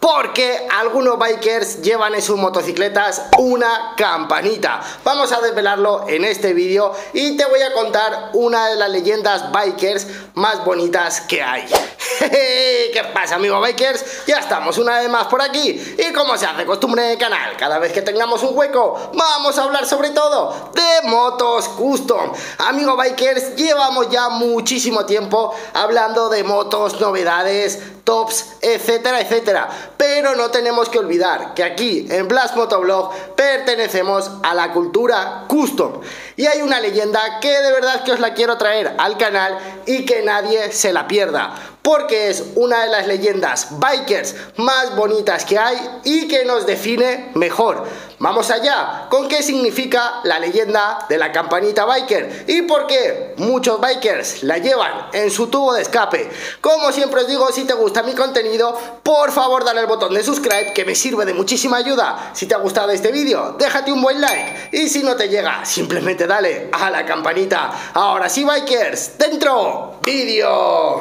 porque algunos bikers llevan en sus motocicletas una campanita. Vamos a desvelarlo en este vídeo y te voy a contar una de las leyendas bikers más bonitas que hay. ¿Qué pasa amigos bikers? Ya estamos una vez más por aquí y como se hace costumbre en el canal, cada vez que tengamos un hueco vamos a hablar sobre todo de motos custom. Amigos bikers, llevamos ya muchísimo tiempo hablando de motos, novedades, tops, etcétera, etcétera. Pero no tenemos que olvidar que aquí en Blast Motovlog pertenecemos a la cultura custom. Y hay una leyenda que de verdad que os la quiero traer al canal y que nadie se la pierda porque es una de las leyendas bikers más bonitas que hay y que nos define mejor. Vamos allá, ¿con qué significa la leyenda de la campanita biker? ¿Y por qué muchos bikers la llevan en su tubo de escape? Como siempre os digo, si te gusta mi contenido, por favor dale al botón de subscribe que me sirve de muchísima ayuda. Si te ha gustado este vídeo, déjate un buen like y si no te llega, simplemente dale a la campanita. Ahora sí, bikers, dentro, vídeo.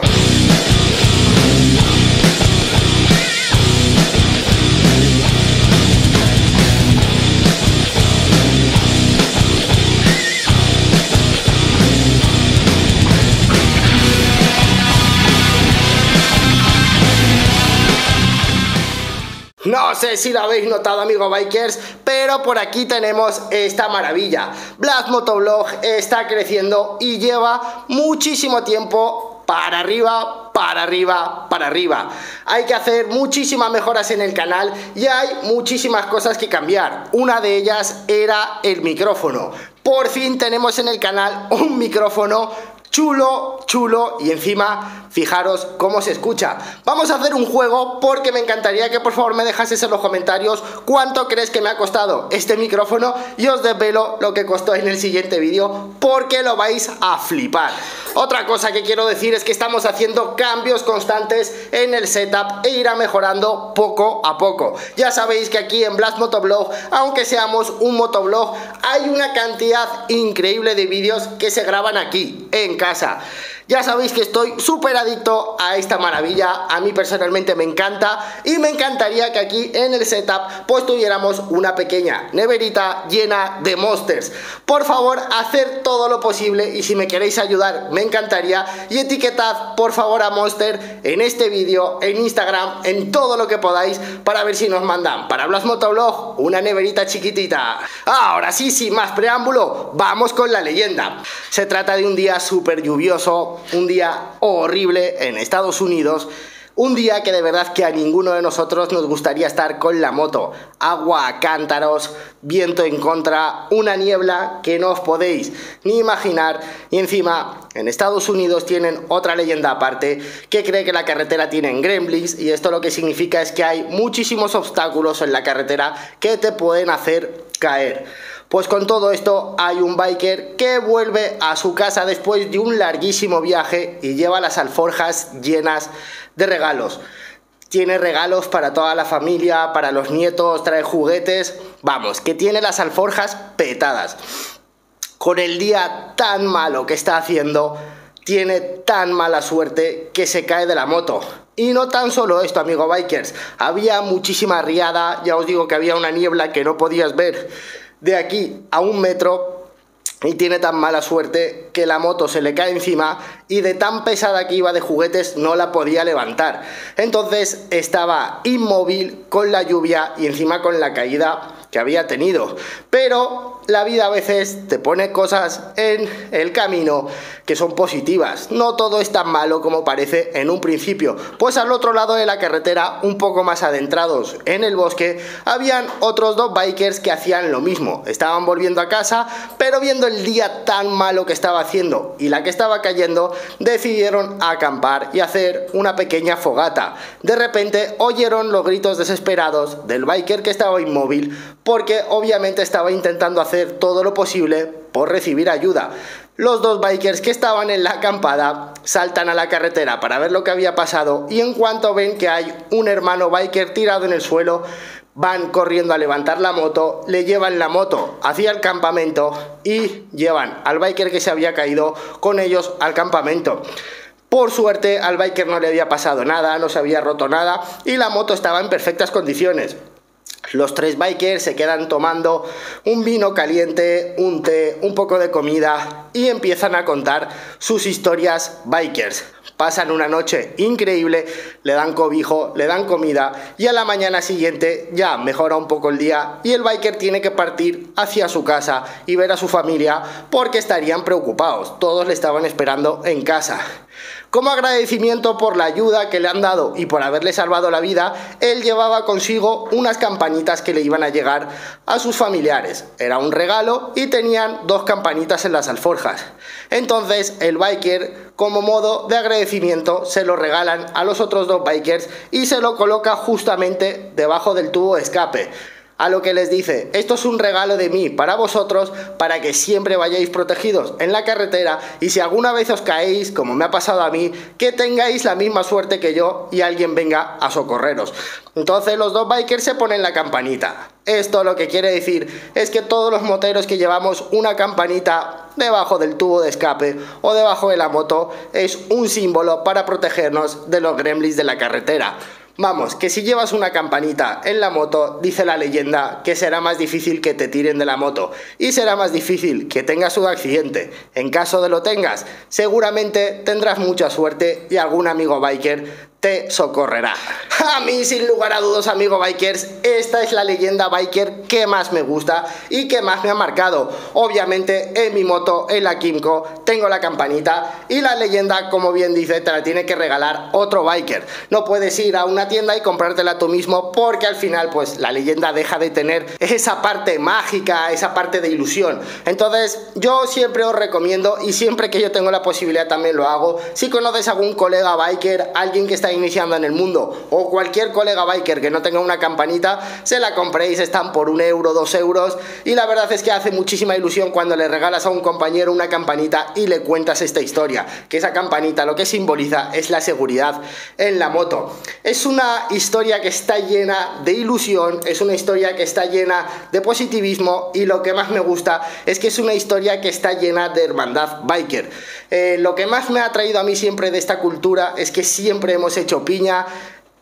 No sé si lo habéis notado, amigos bikers, pero por aquí tenemos esta maravilla. Black Motovlog está creciendo y lleva muchísimo tiempo para arriba, para arriba, para arriba. Hay que hacer muchísimas mejoras en el canal y hay muchísimas cosas que cambiar. Una de ellas era el micrófono. Por fin tenemos en el canal un micrófono chulo, chulo y encima fijaros cómo se escucha. Vamos a hacer un juego porque me encantaría que por favor me dejases en los comentarios cuánto crees que me ha costado este micrófono y os desvelo lo que costó en el siguiente vídeo porque lo vais a flipar. Otra cosa que quiero decir es que estamos haciendo cambios constantes en el setup e irá mejorando poco a poco. Ya sabéis que aquí en Blast Motoblog, aunque seamos un motoblog, hay una cantidad increíble de vídeos que se graban aquí, en casa. Ya sabéis que estoy súper adicto a esta maravilla, a mí personalmente me encanta y me encantaría que aquí en el setup pues tuviéramos una pequeña neverita llena de monsters. Por favor, hacer todo lo posible y si me queréis ayudar me encantaría y etiquetad por favor a Monster en este vídeo, en Instagram, en todo lo que podáis para ver si nos mandan para Blas Motoblog una neverita chiquitita. Ahora sí, sin más preámbulo, vamos con la leyenda. Se trata de un día súper lluvioso, un día horrible en Estados Unidos. Un día que de verdad que a ninguno de nosotros nos gustaría estar con la moto. Agua cántaros, viento en contra, una niebla que no os podéis ni imaginar. Y encima, en Estados Unidos tienen otra leyenda aparte que cree que la carretera tiene gremlins y esto lo que significa es que hay muchísimos obstáculos en la carretera que te pueden hacer caer. Pues con todo esto hay un biker que vuelve a su casa después de un larguísimo viaje y lleva las alforjas llenas de regalos. Tiene regalos para toda la familia, para los nietos, trae juguetes. Vamos, que tiene las alforjas petadas. Con el día tan malo que está haciendo, tiene tan mala suerte que se cae de la moto. Y no tan solo esto, amigo bikers. Había muchísima riada, ya os digo que había una niebla que no podías ver de aquí a un metro y tiene tan mala suerte que la moto se le cae encima y de tan pesada que iba de juguetes no la podía levantar. Entonces estaba inmóvil con la lluvia y encima con la caída que había tenido. Pero la vida a veces te pone cosas en el camino que son positivas. No todo es tan malo como parece en un principio. Pues al otro lado de la carretera, un poco más adentrados en el bosque, habían otros dos bikers que hacían lo mismo. Estaban volviendo a casa, pero viendo el día tan malo que estaba haciendo y la que estaba cayendo, decidieron acampar y hacer una pequeña fogata. De repente oyeron los gritos desesperados del biker que estaba inmóvil porque obviamente estaba intentando hacer todo lo posible por recibir ayuda. Los dos bikers que estaban en la acampada saltan a la carretera para ver lo que había pasado y en cuanto ven que hay un hermano biker tirado en el suelo, van corriendo a levantar la moto, le llevan la moto hacia el campamento y llevan al biker que se había caído con ellos al campamento. Por suerte al biker no le había pasado nada, no se había roto nada y la moto estaba en perfectas condiciones. Los tres bikers se quedan tomando un vino caliente, un té, un poco de comida y empiezan a contar sus historias bikers. Pasan una noche increíble, le dan cobijo, le dan comida y a la mañana siguiente ya mejora un poco el día y el biker tiene que partir hacia su casa y ver a su familia porque estarían preocupados. Todos le estaban esperando en casa. Como agradecimiento por la ayuda que le han dado y por haberle salvado la vida, él llevaba consigo unas campanitas que le iban a llegar a sus familiares. Era un regalo y tenían dos campanitas en las alforjas. Entonces el biker, como modo de agradecimiento, se lo regalan a los otros dos bikers y se lo coloca justamente debajo del tubo de escape a lo que les dice, esto es un regalo de mí para vosotros, para que siempre vayáis protegidos en la carretera y si alguna vez os caéis, como me ha pasado a mí, que tengáis la misma suerte que yo y alguien venga a socorreros. Entonces los dos bikers se ponen la campanita. Esto lo que quiere decir es que todos los moteros que llevamos una campanita debajo del tubo de escape o debajo de la moto es un símbolo para protegernos de los gremlins de la carretera. Vamos, que si llevas una campanita en la moto, dice la leyenda que será más difícil que te tiren de la moto y será más difícil que tengas un accidente. En caso de lo tengas, seguramente tendrás mucha suerte y algún amigo biker te socorrerá. A mí, sin lugar a dudas, amigo bikers, esta es la leyenda biker que más me gusta y que más me ha marcado. Obviamente, en mi moto, en la Kimco, tengo la campanita y la leyenda, como bien dice, te la tiene que regalar otro biker. No puedes ir a una tienda y comprártela tú mismo porque al final, pues, la leyenda deja de tener esa parte mágica, esa parte de ilusión. Entonces, yo siempre os recomiendo y siempre que yo tengo la posibilidad también lo hago. Si conoces a algún colega biker, alguien que está iniciando en el mundo o cualquier colega biker que no tenga una campanita, se la compréis, están por un euro, dos euros y la verdad es que hace muchísima ilusión cuando le regalas a un compañero una campanita y le cuentas esta historia, que esa campanita lo que simboliza es la seguridad en la moto. Es una historia que está llena de ilusión, es una historia que está llena de positivismo y lo que más me gusta es que es una historia que está llena de hermandad biker. Eh, lo que más me ha traído a mí siempre de esta cultura es que siempre hemos hecho piña.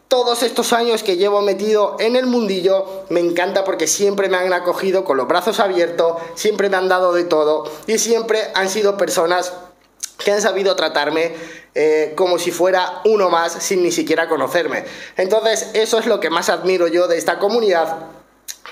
Todos estos años que llevo metido en el mundillo me encanta porque siempre me han acogido con los brazos abiertos, siempre me han dado de todo y siempre han sido personas que han sabido tratarme eh, como si fuera uno más sin ni siquiera conocerme. Entonces eso es lo que más admiro yo de esta comunidad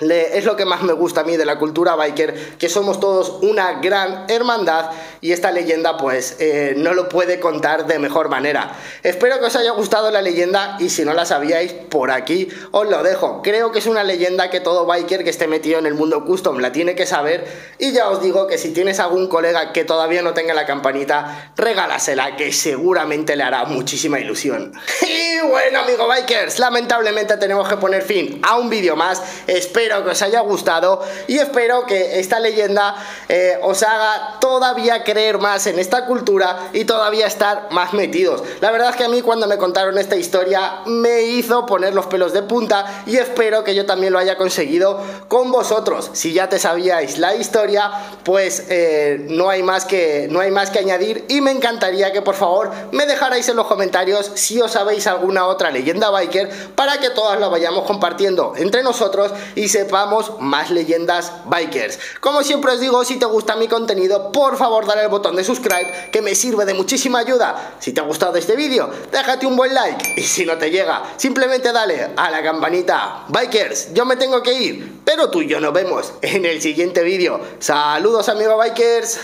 es lo que más me gusta a mí de la cultura biker, que somos todos una gran hermandad y esta leyenda pues eh, no lo puede contar de mejor manera. Espero que os haya gustado la leyenda y si no la sabíais, por aquí os lo dejo. Creo que es una leyenda que todo biker que esté metido en el mundo custom la tiene que saber y ya os digo que si tienes algún colega que todavía no tenga la campanita, regálasela que seguramente le hará muchísima ilusión. Y bueno amigo bikers, lamentablemente tenemos que poner fin a un vídeo más. Espero que os haya gustado y espero que esta leyenda eh, os haga todavía creer más en esta cultura y todavía estar más metidos. La verdad es que a mí cuando me contaron esta historia me hizo poner los pelos de punta y espero que yo también lo haya conseguido con vosotros. Si ya te sabíais la historia, pues eh, no, hay más que, no hay más que añadir y me encantaría que por favor me dejarais en los comentarios si os sabéis alguna otra leyenda biker para que todas la vayamos compartiendo entre nosotros y se sepamos más leyendas bikers. Como siempre os digo, si te gusta mi contenido, por favor dale al botón de subscribe que me sirve de muchísima ayuda. Si te ha gustado este vídeo, déjate un buen like y si no te llega, simplemente dale a la campanita. Bikers, yo me tengo que ir, pero tú y yo nos vemos en el siguiente vídeo. Saludos amigos bikers.